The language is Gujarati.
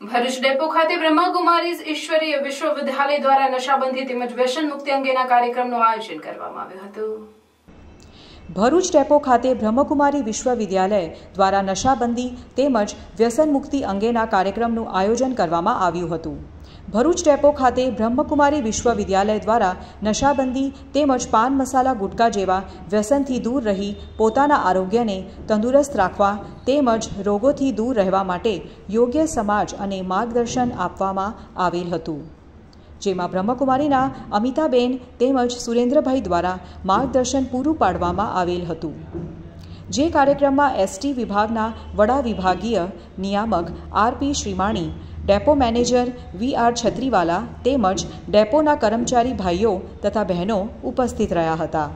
ભરૂચ ડેપો ખાતે બ્રહ્માકુમારીઝ ઈશ્વરીય વિશ્વવિદ્યાલય દ્વારા નશાબંધી તેમજ વ્યસન મુક્તિ અંગેના કાર્યક્રમનું આયોજન કરવામાં આવ્યું હતું. ભરૂચ ડેપો ખાતે બ્રહ્મકુમારી વિશ્વવિદ્યાલય દ્વારા નશાબંધી તેમજ વ્યસન મુક્તિ અંગેના કાર્યક્રમનું આયોજન કરવામાં આવ્યું હતું. ભરૂચ ડેપો ખાતે બ્રહ્મકુમારી વિશ્વવિદ્યાલય દ્વારા નશાબંધી તેમજ પાન મસાલા ગુટકા જેવા વ્યસનથી દૂર રહી પોતાના આરોગ્યને તંદુરસ્ત રાખવા તેમજ રોગોથી દૂર રહેવા માટે યોગ્ય સમાજ અને માર્ગદર્શન આપવામાં આવેલ હતું. જેમાં બ્રહ્મકુમારીના અમિતાબેન તેમજ સુરેન્દ્રભાઈ દ્વારા માર્ગદર્શન પૂરું પાડવામાં આવેલ હતું. જે કાર્યક્રમમાં એસટી વિભાગના વડા વિભાગીય નિયામક R P Shrimani, depot manager V R Chhatriwala તેમજ ડેપોના કર્મચારી ભાઈઓ તથા બહેનો ઉપસ્થિત રહ્યા હતા.